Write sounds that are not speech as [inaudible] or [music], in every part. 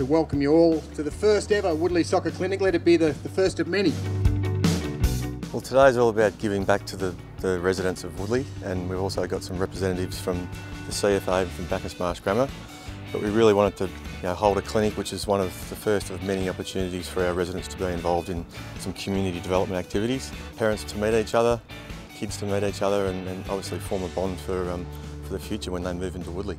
welcome you all to the first ever Woodlea Soccer Clinic. Let it be the, the first of many. Well, today's all about giving back to the, the residents of Woodlea, and we've also got some representatives from the CFA from Bacchus Marsh Grammar. But we really wanted to you know, hold a clinic which is one of the first of many opportunities for our residents to be involved in some community development activities. Parents to meet each other, kids to meet each other and, and obviously form a bond for, um, for the future when they move into Woodlea.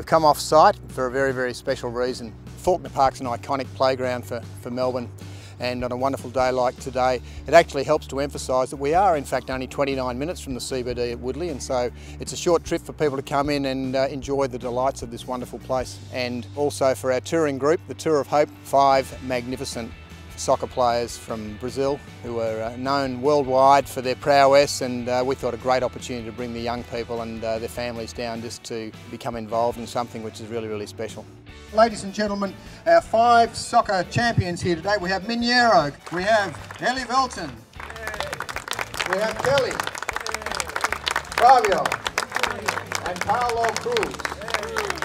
We've come off site for a very, very special reason. Fawkner Park's an iconic playground for, for Melbourne and on a wonderful day like today, it actually helps to emphasise that we are in fact only 29 minutes from the CBD at Woodlea and so it's a short trip for people to come in and uh, enjoy the delights of this wonderful place. And also for our touring group, the Tour of Hope, five magnificent soccer players from Brazil who are uh, known worldwide for their prowess and uh, we thought a great opportunity to bring the young people and uh, their families down just to become involved in something which is really, really special. Ladies and gentlemen, our five soccer champions here today. We have Mineiro, we have Ellie Velton, we have Kelly, Fabio, and Paolo Cruz.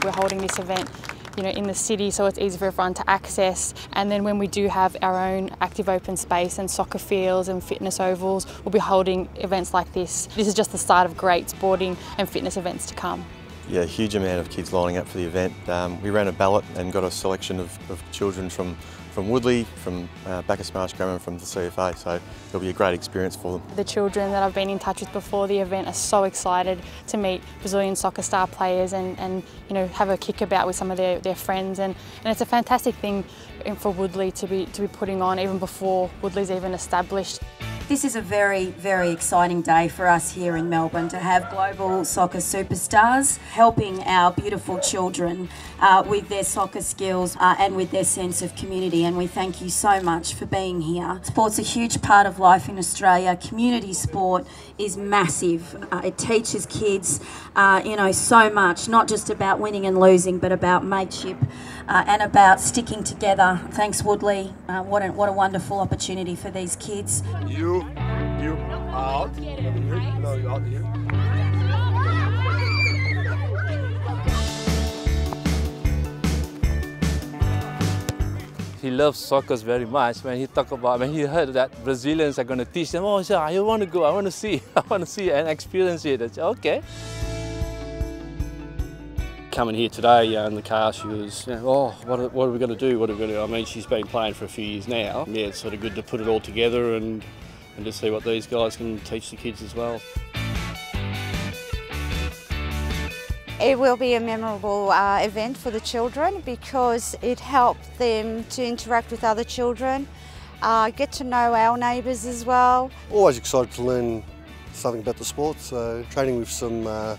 We're holding this event you know, in the city so it's easy for everyone to access. And then when we do have our own active open space and soccer fields and fitness ovals, we'll be holding events like this. This is just the start of great sporting and fitness events to come. Yeah, a huge amount of kids lining up for the event. Um, we ran a ballot and got a selection of, of children from from Woodlea, from uh, Marsh Grammar and from the CFA, so it'll be a great experience for them. The children that I've been in touch with before the event are so excited to meet Brazilian soccer star players and, and you know have a kick about with some of their, their friends and, and it's a fantastic thing for Woodlea to be, to be putting on even before Woodlea's even established. This is a very, very exciting day for us here in Melbourne to have global soccer superstars helping our beautiful children uh, with their soccer skills uh, and with their sense of community. And we thank you so much for being here. Sport's a huge part of life in Australia. Community sport is massive. Uh, it teaches kids, uh, you know, so much, not just about winning and losing, but about mateship uh, and about sticking together. Thanks, Woodlea. Uh, what, a, what a wonderful opportunity for these kids. You you, out. You, no, you out here. He loves soccer very much. When he talk about, when he heard that Brazilians are going to teach them, oh, so I want to go, I want to see, [laughs] I want to see and experience it. I said, okay coming here today uh, in the car, she was, you know, oh, what are, what are we going to do? What are we going to do? I mean, she's been playing for a few years now. Yeah, it's sort of good to put it all together and, and to see what these guys can teach the kids as well. It will be a memorable uh, event for the children because it helps them to interact with other children, uh, get to know our neighbours as well. Always excited to learn something about the sport, so training with some uh,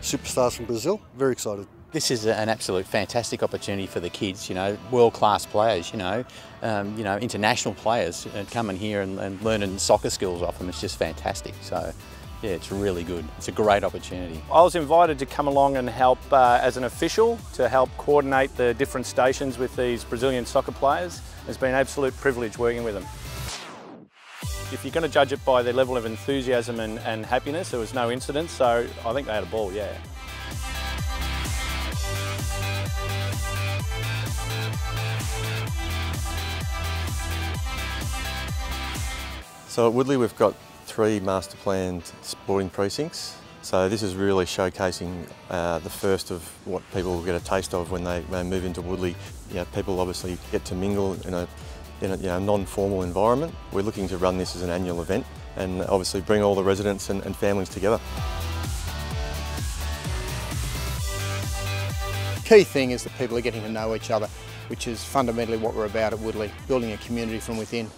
superstars from Brazil, very excited. This is an absolute fantastic opportunity for the kids, you know, world-class players, you know, um, you know, international players coming here and, and learning soccer skills off them. It's just fantastic. So, yeah, it's really good. It's a great opportunity. I was invited to come along and help uh, as an official to help coordinate the different stations with these Brazilian soccer players. It's been an absolute privilege working with them. If you're going to judge it by their level of enthusiasm and, and happiness, there was no incident, so I think they had a ball, yeah. So at Woodlea we've got three master planned sporting precincts. So this is really showcasing uh, the first of what people will get a taste of when they, they move into Woodlea. You know, people obviously get to mingle in a, in a you know, non-formal environment. We're looking to run this as an annual event and obviously bring all the residents and, and families together. Key thing is that people are getting to know each other, which is fundamentally what we're about at Woodlea, building a community from within.